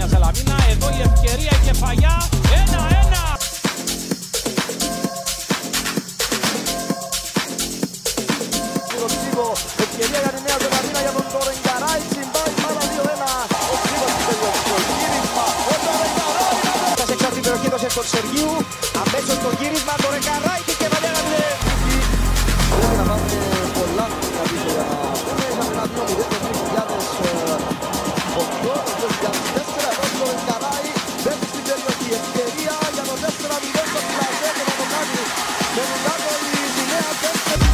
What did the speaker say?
η ευκαιρία, η κεφαλιά. Ένα-ένα. Ευκαιρία για τη Νέα Ζελανδίνα για τον Τορενγκαράη. Συμπάει πάρα 2-1. Ο Τσίγος στην περιοχή. Το γύρισμα. Ο Τορενγκαράη. Φτάσε έξω από την περιοχή δώσε στον Σεργίου. Αμέσως το γύρισμα. Τορενγκαράη και κεφαλιά για την Εθνική. Πρέπει να πάμε πολλά να πίσω για να πούμε. Είχαμε ένα 2-0 το 2008, το 2004. Στην περιοχή. Ευκαιρία για το 4-0 στο πλασέ και θα το κάνει. Με Λουκάκο η νέα δεύτερη.